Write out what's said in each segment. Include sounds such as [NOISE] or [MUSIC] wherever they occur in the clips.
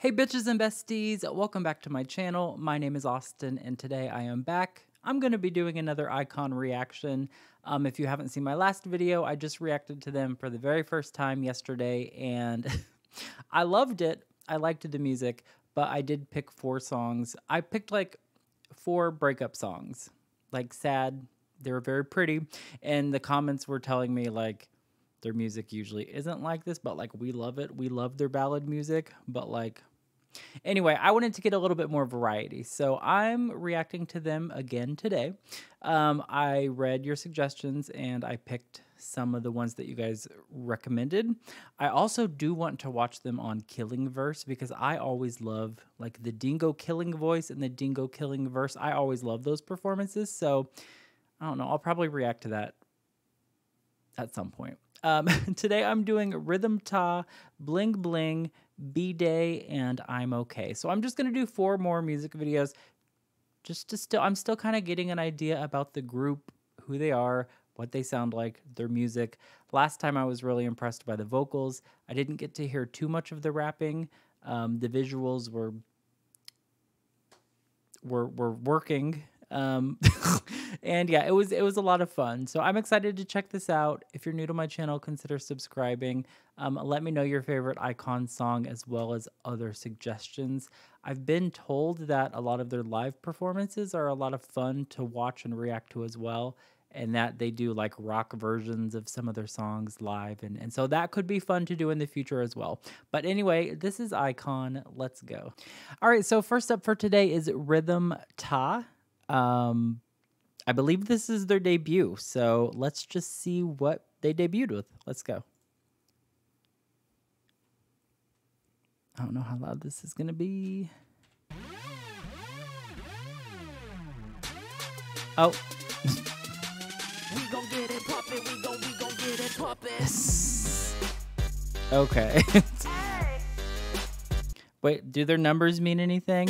Hey bitches and besties, welcome back to my channel. My name is Austin and today I am back. I'm going to be doing another iKON reaction. Um, if you haven't seen my last video, I just reacted to them for the very first time yesterday and [LAUGHS] I loved it. I liked the music, but I did pick four songs. I picked like four breakup songs, like sad. They were very pretty and the comments were telling me like, their music usually isn't like this, but like we love it. We love their ballad music, but like Anyway, I wanted to get a little bit more variety, so I'm reacting to them again today. Um, I read your suggestions and I picked some of the ones that you guys recommended. I also do want to watch them on Killing Verse because I always love like the Dingo Killing voice and the Dingo Killing verse. I always love those performances, so I don't know. I'll probably react to that at some point. Um, [LAUGHS] today I'm doing Rhythm Ta, Bling Bling, B Day, and I'm Okay. So I'm just going to do four more music videos just to still, I'm still kind of getting an idea about the group, who they are, what they sound like, their music. Last time I was really impressed by the vocals. I didn't get to hear too much of the rapping. Um, the visuals were were were working um, [LAUGHS] and yeah, it was it was a lot of fun. So I'm excited to check this out. If you're new to my channel, consider subscribing. Um, let me know your favorite iKON song as well as other suggestions. I've been told that a lot of their live performances are a lot of fun to watch and react to as well. And that they do like rock versions of some of their songs live. And, and so that could be fun to do in the future as well. But anyway, this is iKON. Let's go. All right. So, first up for today is Rhythm Ta. Um, I believe this is their debut, so let's just see what they debuted with. Let's go. I don't know how loud this is going to be. Oh. we gon' get it puppet, we gon' we gon' get it puppet. okay. [LAUGHS] Wait, do their numbers mean anything?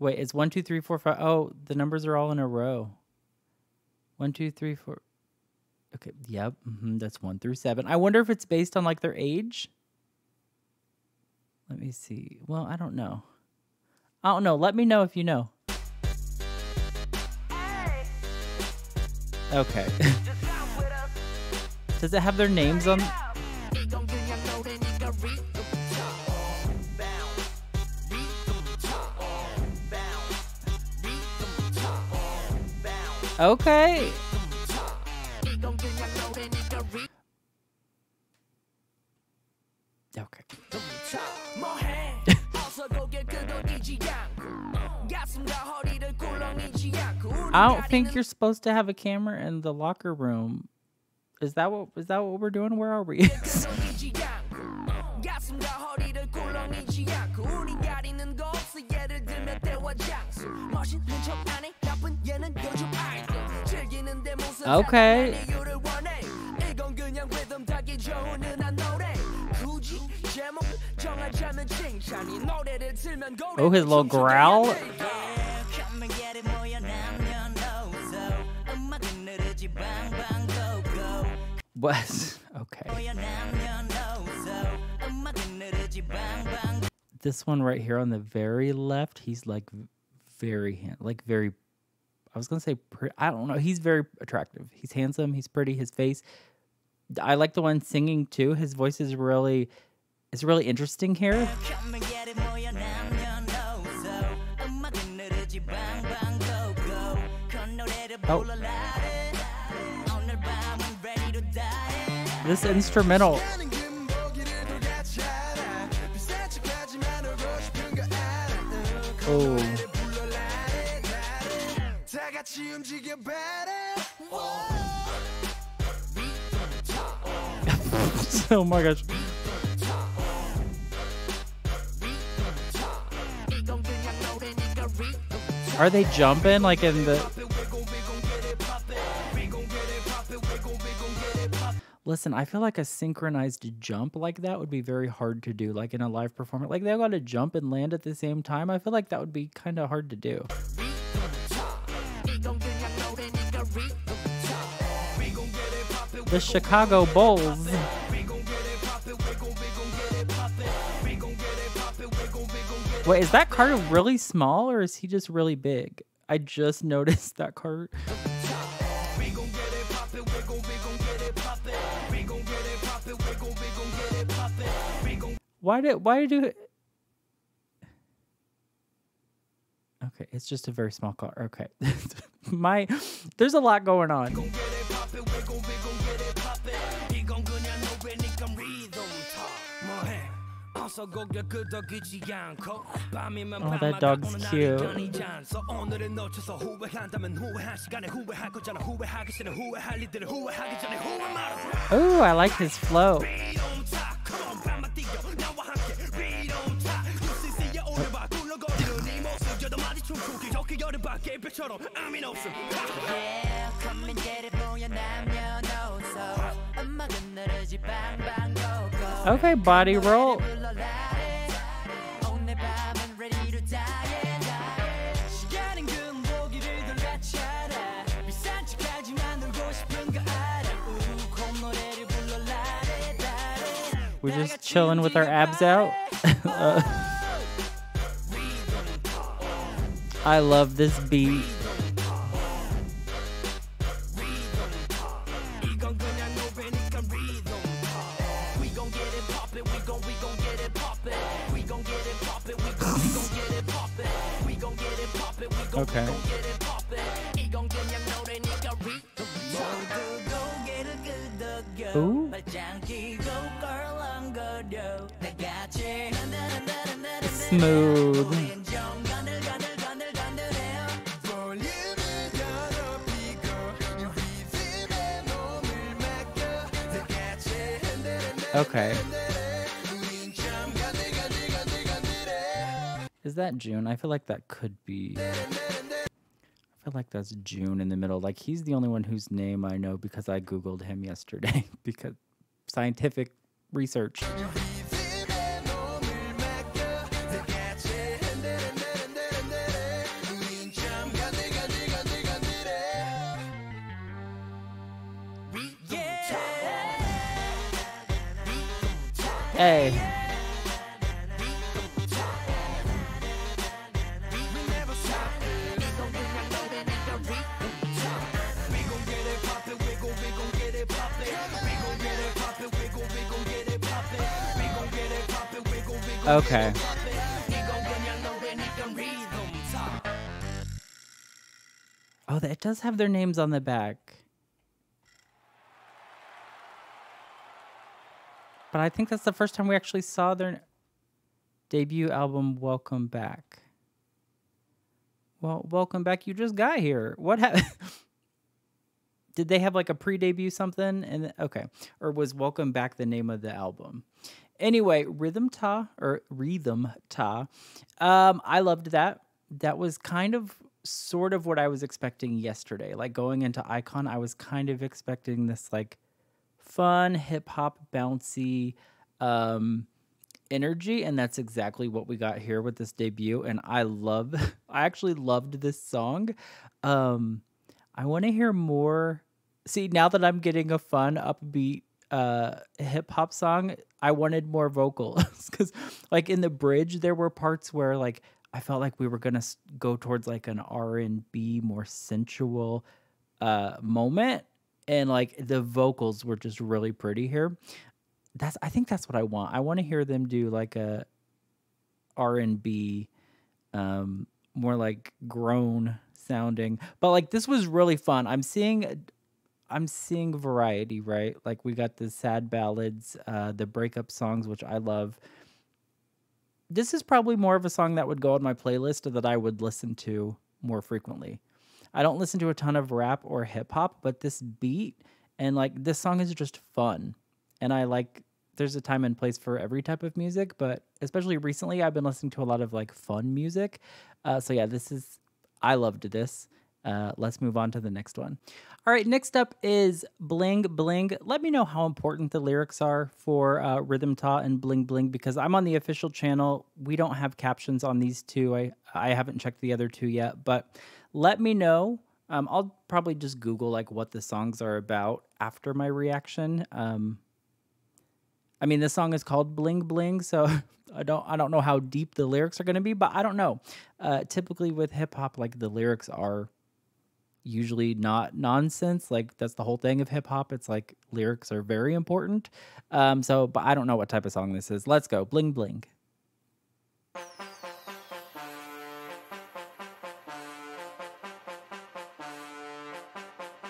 Wait, it's one, two, three, four, five. Oh, the numbers are all in a row. One, two, three, four. Okay, yep, mm-hmm, that's one through seven. I wonder if it's based on like their age. Let me see. Well, I don't know. I don't know. Let me know if you know. Okay. [LAUGHS] Does it have their names on? Okay. Okay. [LAUGHS] I don't think you're supposed to have a camera in the locker room. Is that what is that what we're doing? Where are we? [LAUGHS] [LAUGHS] Okay. Oh, his little growl. What? [LAUGHS] Okay. This one right here on the very left, he's like very hand, like very I was gonna say, I don't know. He's very attractive. He's handsome. He's pretty. His face. I like the one singing too. His voice is really, it's really interesting here. Oh. This instrumental. Oh. [LAUGHS] oh my gosh. Are they jumping like in the Listen, I feel like a synchronized jump like that would be very hard to do, like in a live performance. Like they got to jump and land at the same time. I feel like that would be kind of hard to do. The Chicago Bulls. Wait, is that card really small or is he just really big? I just [LAUGHS] noticed that card. Why did why you Okay, it's just a very small car. Okay. [LAUGHS] My there's a lot going on. Oh, that dog's cute. Oh, I like his flow. Okay, body roll. We're just chilling with our abs out. [LAUGHS] uh, I love this beat. I feel like that could be. I feel like that's Ju-ne in the middle. Like he's the only one whose name I know because I googled him yesterday [LAUGHS] because scientific research. Hey. Okay. Oh, it does have their names on the back. But I think that's the first time we actually saw their debut album, Welcome Back. Well, welcome back. You just got here. What happened? [LAUGHS] Did they have like a pre-debut something? And okay, or was Welcome Back the name of the album? Anyway, Rhythm Ta or Rhythm Ta. Um, I loved that. That was kind of sort of what I was expecting yesterday. Like going into iKON, I was kind of expecting this like fun, hip hop, bouncy um, energy. And that's exactly what we got here with this debut. And I love, [LAUGHS] I actually loved this song. Um, I want to hear more. See, now that I'm getting a fun, upbeat uh hip hop song i wanted more vocals [LAUGHS] because like in the bridge there were parts where like i felt like we were gonna go towards like an r&b more sensual uh moment and like the vocals were just really pretty here. That's I think that's what I want. I want to hear them do like a R&B um more like grown sounding. But like this was really fun. I'm seeing I'm seeing variety, right? Like we got the sad ballads, uh the breakup songs which I love. This is probably more of a song that would go on my playlist that I would listen to more frequently. I don't listen to a ton of rap or hip hop, but this beat and like this song is just fun. And I like there's a time and place for every type of music, but especially recently I've been listening to a lot of like fun music. Uh, so yeah, this is I loved this. Uh, let's move on to the next one. All right, next up is Bling Bling. Let me know how important the lyrics are for uh, Rhythm Ta and Bling Bling because I'm on the official channel. We don't have captions on these two. I I haven't checked the other two yet, but let me know. Um, I'll probably just Google like what the songs are about after my reaction. Um, I mean, this song is called Bling Bling, so [LAUGHS] I don't I don't know how deep the lyrics are going to be, but I don't know. Uh, typically with hip hop, like the lyrics are usually not nonsense. Like that's the whole thing of hip hop. It's like lyrics are very important. Um, so, but I don't know what type of song this is. Let's go. Bling bling.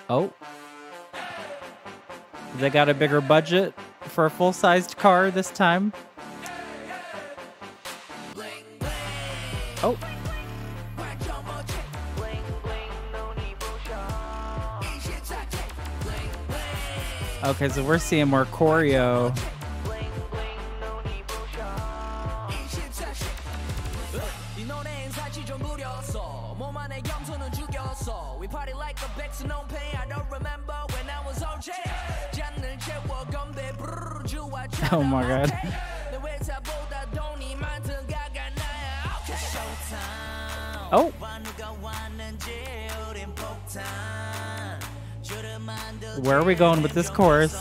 Oh. They got a bigger budget for a full sized car this time. Okay, so we're seeing more choreo. Going with this chorus?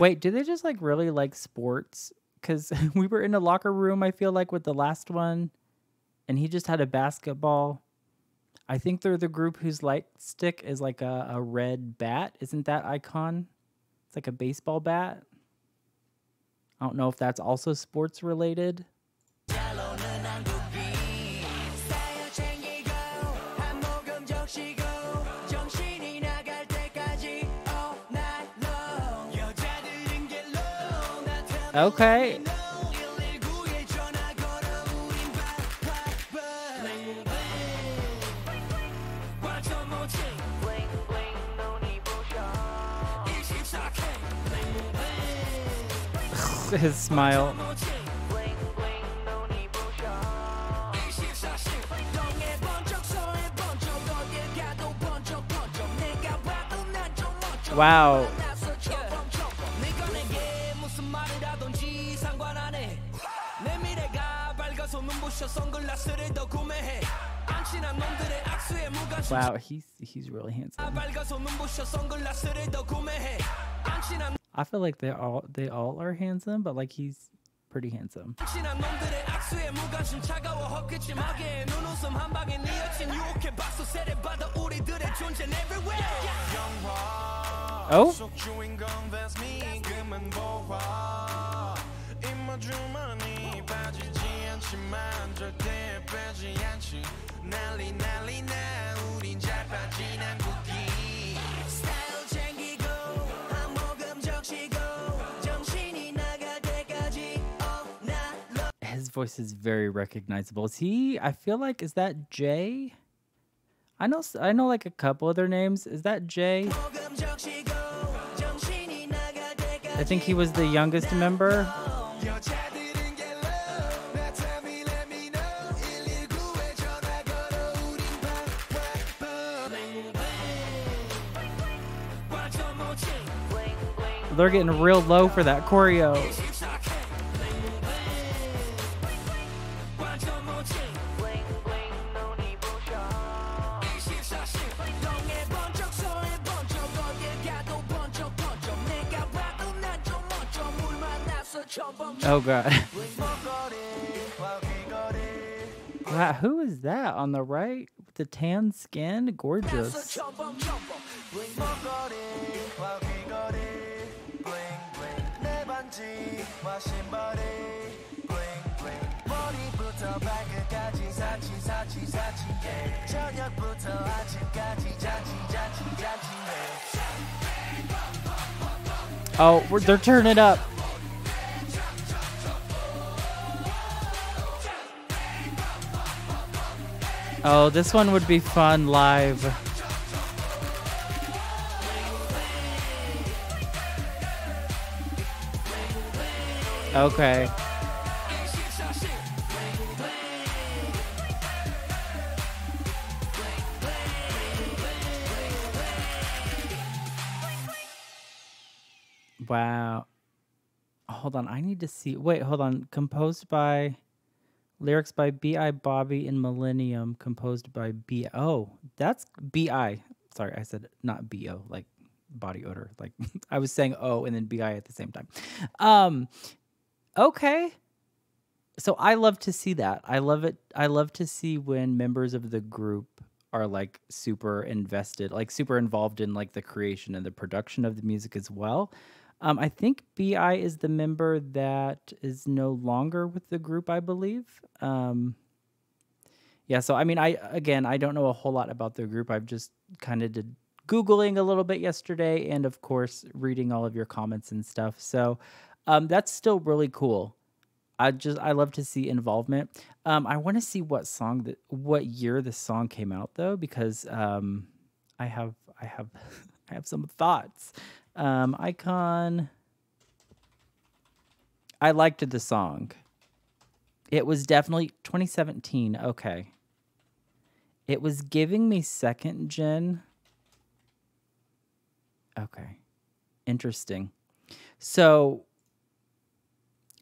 Wait, do they just like really like sports? Because [LAUGHS] we were in a locker room, I feel like, with the last one, and he just had a basketball. I think they're the group whose light stick is like a, a red bat. Isn't that iKON? It's like a baseball bat. I don't know if that's also sports related. Okay. His smile. Wow. Wow, he's he's really handsome. I feel like they all they all are handsome, but like he's pretty handsome. Oh. Voice is very recognizable. Is he? I feel like is that Jay? I know I know like a couple other names. Is that Jay? I think he was the youngest member. They're getting real low for that choreo. Oh god. [LAUGHS] wow, who is that on the right with the tan skin? Gorgeous. Oh, they're turning up. Oh, this one would be fun live. Okay. Wow. Hold on, I need to see. Wait, hold on. Composed by Lyrics by B.I. Bobby and Millennium, composed by B.O. That's B.I. Sorry, I said not B.O. Like body odor. Like [LAUGHS] I was saying O and then B.I. at the same time. Um, okay. So I love to see that. I love it. I love to see when members of the group are like super invested, like super involved in like the creation and the production of the music as well. Um, I think B.I. is the member that is no longer with the group. I believe. Um, yeah. So I mean, I again, I don't know a whole lot about the group. I've just kind of did googling a little bit yesterday, and of course, reading all of your comments and stuff. So um, that's still really cool. I just I love to see involvement. Um, I want to see what song that what year the song came out though, because um, I have I have [LAUGHS] I have some thoughts. Um, iKON. I liked the song. It was definitely 2017. Okay. It was giving me second gen. Okay. Interesting. So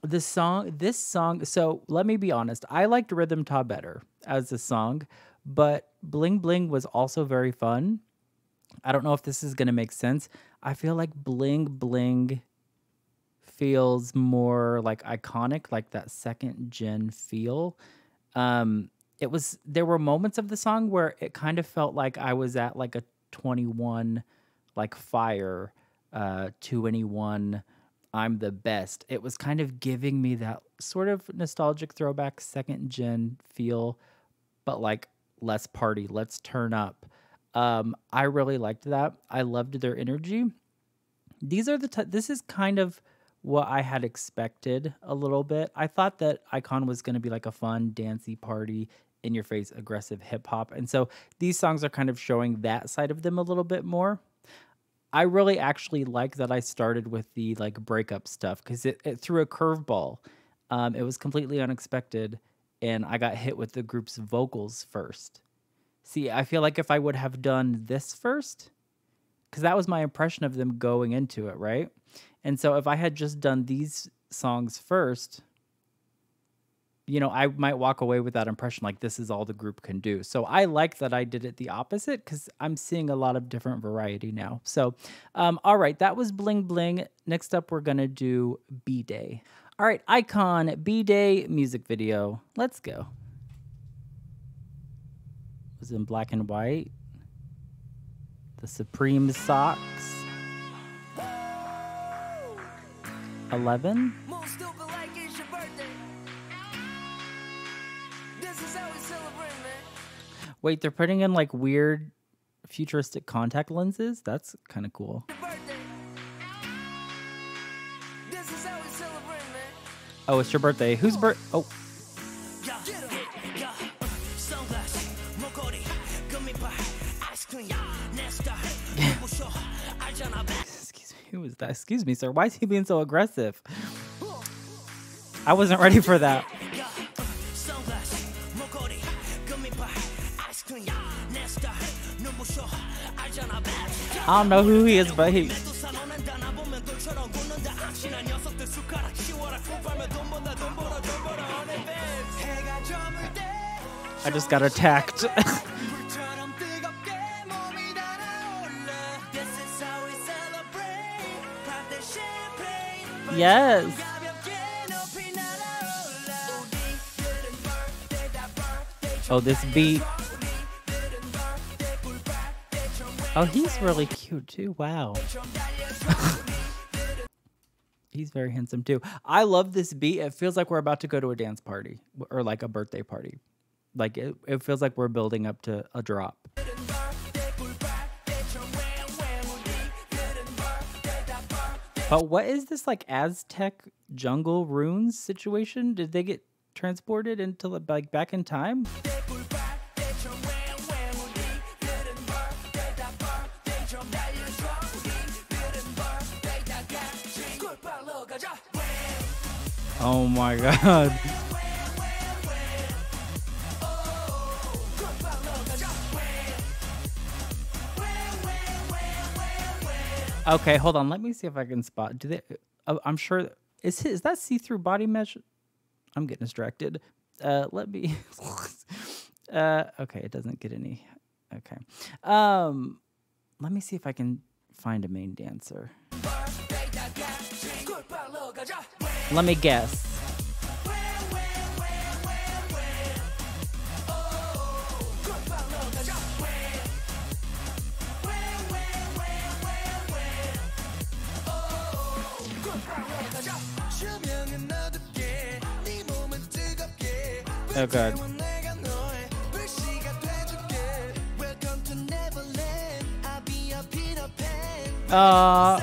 the song this song so let me be honest i liked rhythm ta better as a song but bling bling was also very fun i don't know if this is going to make sense i feel like bling bling feels more like iconic like that second gen feel um it was there were moments of the song where it kind of felt like i was at like a 2NE1 like fire uh 2NE1 I'm the best. It was kind of giving me that sort of nostalgic throwback second gen feel, but like let's party, let's turn up. Um, I really liked that. I loved their energy. These are the this is kind of what I had expected a little bit. I thought that iKON was going to be like a fun dancey party in your face aggressive hip hop. And so these songs are kind of showing that side of them a little bit more. I really actually like that I started with the like breakup stuff because it, it threw a curveball. Um, it was completely unexpected, and I got hit with the group's vocals first. See, I feel like if I would have done this first, because that was my impression of them going into it, right? And so if I had just done these songs first, you know, I might walk away with that impression like this is all the group can do. So I like that I did it the opposite because I'm seeing a lot of different variety now. So, um, all right, that was Bling Bling. Next up, we're going to do B Day. All right, iKON B Day music video. Let's go. Was in black and white. The Supreme Socks. 11. Wait, they're putting in like weird futuristic contact lenses? That's kind of cool. Oh, it's your birthday. Whose birth? Oh. Excuse me. Who is that? Excuse me, sir. Why is he being so aggressive? I wasn't ready for that. I don't know who he is, but he. I just got attacked. [LAUGHS] yes. Oh, this beat. Oh, he's really cute too. Wow. [LAUGHS] he's very handsome too. I love this beat. It feels like we're about to go to a dance party or like a birthday party. Like it, it feels like we're building up to a drop. But what is this like Aztec jungle runes situation? Did they get transported into like back in time? Oh my [LAUGHS] god. Okay, hold on. Let me see if I can spot. Do they? Uh, I'm sure. Is is that see-through body mesh? I'm getting distracted. Uh, let me. [LAUGHS] uh, okay, it doesn't get any. Okay. Um, let me see if I can find a main dancer. Let me guess. Oh god. Uh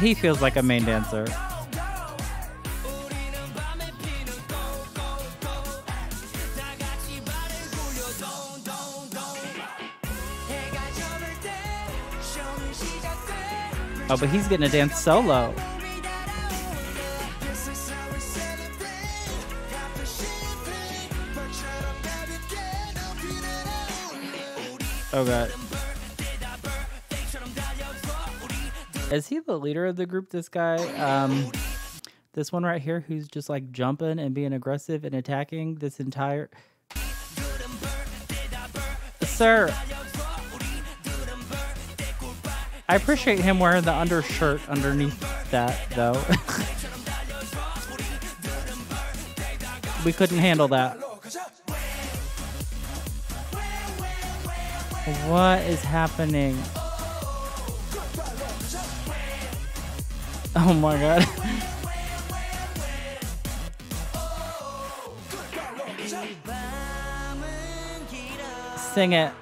He feels like a main dancer. Oh, but he's gonna dance solo. Oh god. Is he the leader of the group, this guy? Um this one right here who's just like jumping and being aggressive and attacking this entire Sir, I appreciate him wearing the undershirt underneath that, though. [LAUGHS] we couldn't handle that. What is happening? Oh my god. [LAUGHS] Sing it.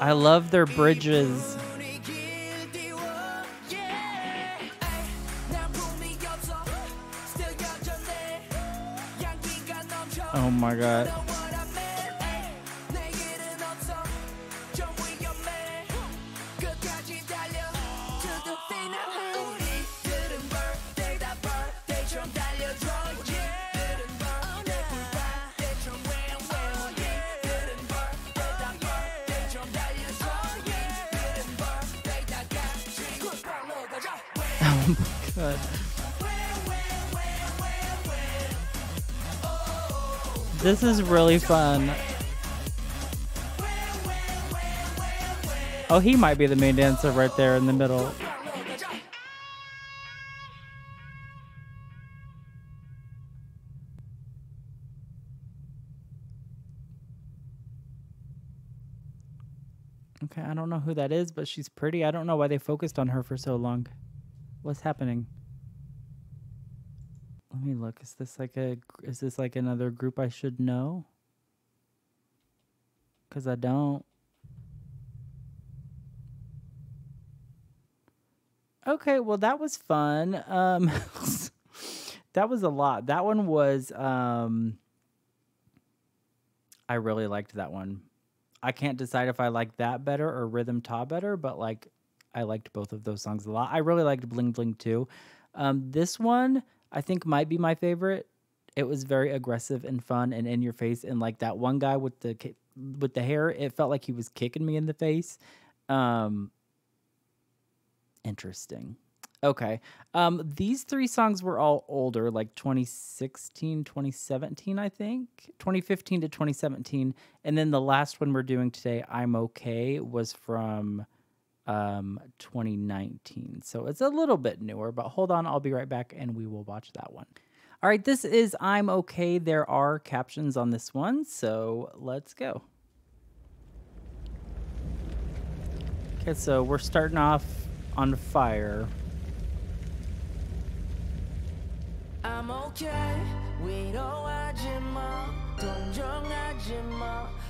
I love their bridges. Oh my god. Oh my god. This is really fun. Oh, he might be the main dancer right there in the middle. Okay, I don't know who that is, but she's pretty. I don't know why they focused on her for so long. What's happening? Let me look. Is this like a is this like another group I should know? Cuz I don't. Okay, well that was fun. Um [LAUGHS] that was a lot. That one was um I really liked that one. I can't decide if I like that better or Rhythm Ta better, but like I liked both of those songs a lot. I really liked Bling Bling too. Um, this one I think might be my favorite. It was very aggressive and fun and in your face, and like that one guy with the with the hair, it felt like he was kicking me in the face. Um, interesting. Okay. Um, these three songs were all older, like 2016, 2017, I think. 2015 to 2017. And then the last one we're doing today, I'm Okay, was from um 2019. So it's a little bit newer, but hold on, I'll be right back and we will watch that one. All right, this is I'm Okay. There are captions on this one, so let's go. Okay, so we're starting off on fire. I'm okay.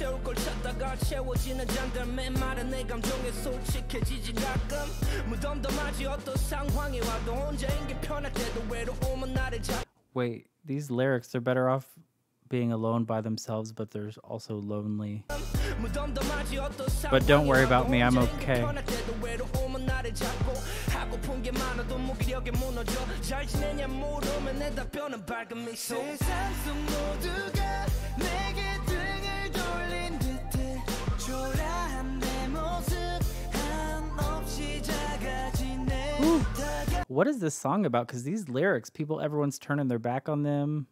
채울 걸 찾다가 채워지는 잔들 맨말은 내 감정에 솔직해지지 가끔 무덤덤하지 어떤 상황이 와도 혼자인 게 편할 때도 외로움은 나를 잡 Wait, these lyrics, they're better off being alone by themselves, but they're also lonely. 무덤덤하지 어떤 But don't worry about me, I'm 상황이 와도 okay. What is this song about? Because these lyrics, people, everyone's turning their back on them.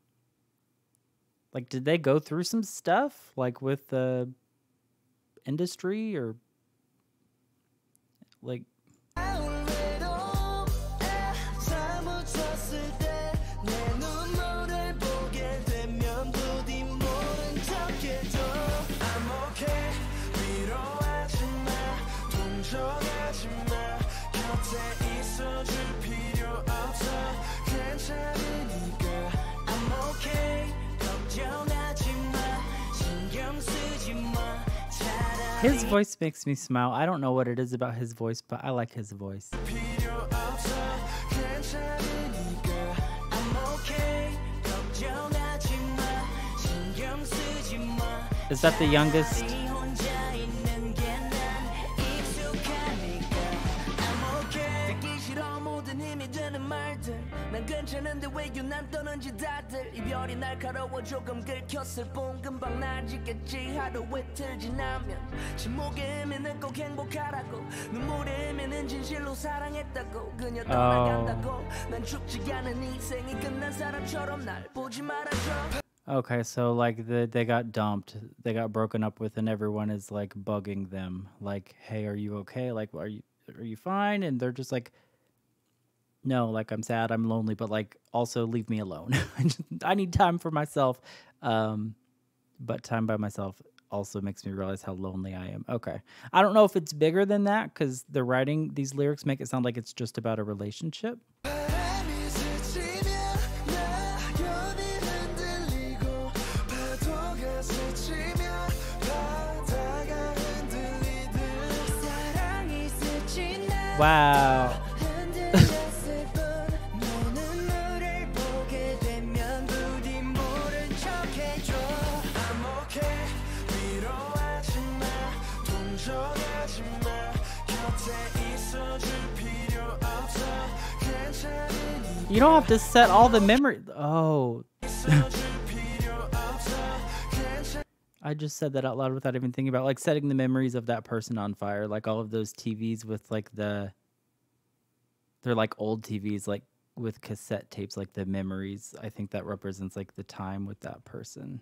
Like, did they go through some stuff, like with the industry or like? voice makes me smile. I don't know what it is about his voice, but I like his voice. Is that the youngest? 떠는지 다들 이별이 날카로워 조금 긁혔을 뿐 금방 나아지겠지 하루 이틀 지나면 침묵의 의미는 꼭 행복하라고 눈물의 의미는 진실로 사랑했다고 그녀 떠나간다고 난 죽지 않은 인생이 끝난 사람처럼 날 보지 말아줘 Okay, so like the they got dumped, they got broken up with, and everyone is like bugging them, like, "Hey, are you okay? Like, are you are you fine?" And they're just like, "No, like I'm sad, I'm lonely, but like also leave me alone. [LAUGHS] I need time for myself." Um, but time by myself also makes me realize how lonely I am. Okay, I don't know if it's bigger than that because the writing these lyrics make it sound like it's just about a relationship. 바 You don't have to set all the memory. Oh. [LAUGHS] I just said that out loud without even thinking about like setting the memories of that person on fire, like all of those TVs with like the they're like old TVs like with cassette tapes like the memories. I think that represents like the time with that person.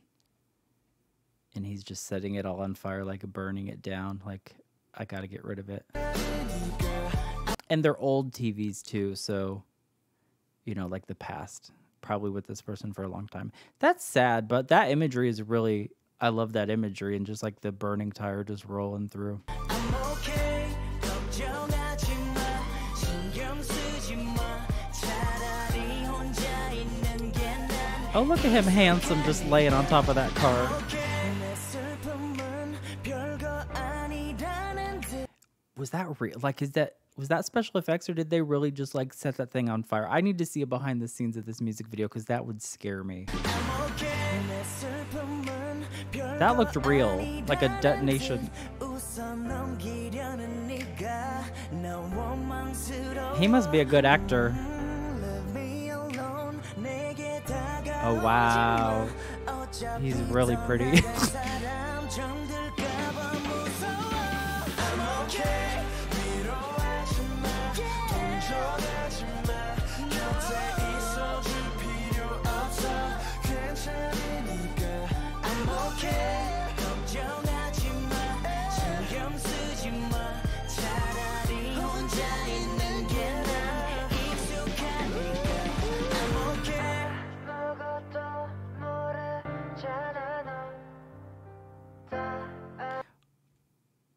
And he's just setting it all on fire like burning it down like I gotta get rid of it. And they're old TVs too, so you know, like the past, probably with this person for a long time. That's sad, but that imagery is really I love that imagery and just like the burning tire just rolling through. Okay, oh, look at him handsome just laying on top of that car. was that real? Like, is that was that special effects or did they really just like set that thing on fire? I need to see a behind the scenes of this music video because that would scare me. That looked real, like a detonation. He must be a good actor. Oh wow. He's really pretty. [LAUGHS]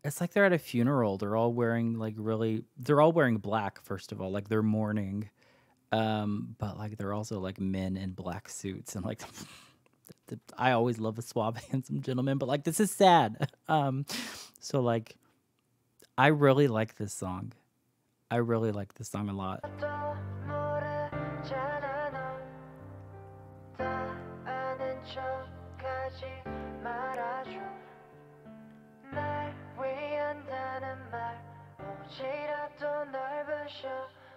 It's like they're at a funeral. They're all wearing like really they're all wearing black first of all, like they're mourning. Um but like they're also like men in black suits and like [LAUGHS] I always love a suave, [LAUGHS] handsome gentleman, but like this is sad. [LAUGHS] Um, so like, I really like this song. I really like this song a lot. 혹시라도 널 부셔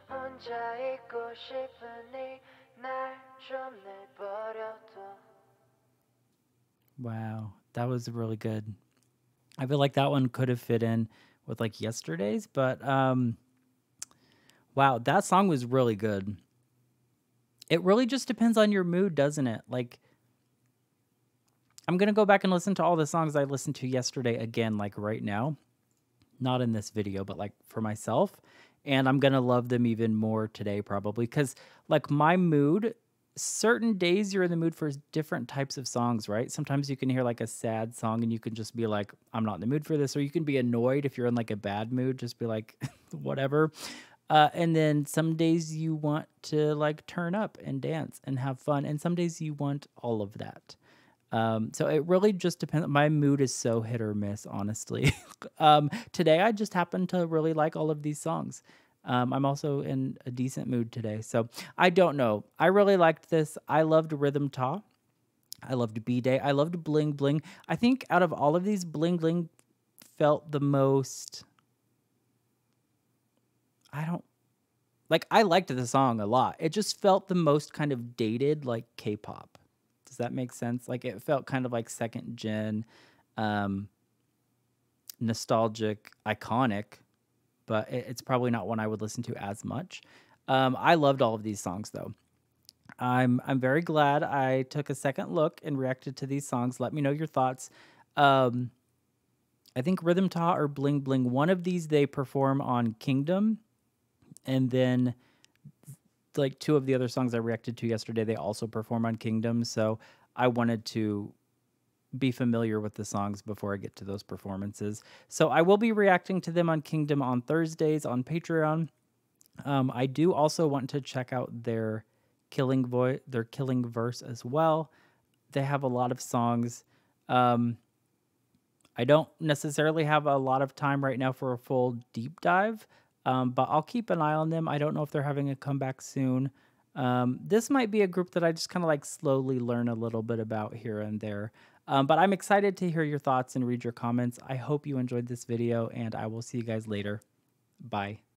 혼자 있고 싶으니 날 좀 내버려둬 Wow, that was really good. I feel like that one could have fit in with like yesterday's, but um wow, that song was really good. It really just depends on your mood, doesn't it? Like I'm going to go back and listen to all the songs I listened to yesterday again like right now. not in this video, but like for myself, and I'm going to love them even more today probably cuz like my mood certain days you're in the mood for different types of songs, right? Sometimes you can hear like a sad song and you can just be like, I'm not in the mood for this. Or you can be annoyed if you're in like a bad mood, just be like, [LAUGHS] whatever. Uh, and then some days you want to like turn up and dance and have fun. And some days you want all of that. Um, so it really just depends. My mood is so hit or miss, honestly. [LAUGHS] um, today I just happen to really like all of these songs. Um, I'm also in a decent mood today. So I don't know. I really liked this. I loved Rhythm Ta. I loved B Day. I loved Bling Bling. I think out of all of these, Bling Bling felt the most. I don't like. I liked the song a lot. It just felt the most kind of dated, like K-pop. Does that make sense? Like it felt kind of like second gen, um, nostalgic, iconic but it's probably not one I would listen to as much. Um, I loved all of these songs though. I'm I'm very glad I took a second look and reacted to these songs. Let me know your thoughts. Um, I think Rhythm Ta or Bling Bling, one of these they perform on Kingdom, and then like two of the other songs I reacted to yesterday, they also perform on Kingdom. So I wanted to be familiar with the songs before I get to those performances. So I will be reacting to them on Kingdom on Thursdays on Patreon. Um, I do also want to check out their killing voice, their killing verse as well. They have a lot of songs. Um, I don't necessarily have a lot of time right now for a full deep dive, um, but I'll keep an eye on them. I don't know if they're having a comeback soon. Um, this might be a group that I just kind of like slowly learn a little bit about here and there. Um, but I'm excited to hear your thoughts and read your comments. I hope you enjoyed this video, and I will see you guys later. Bye.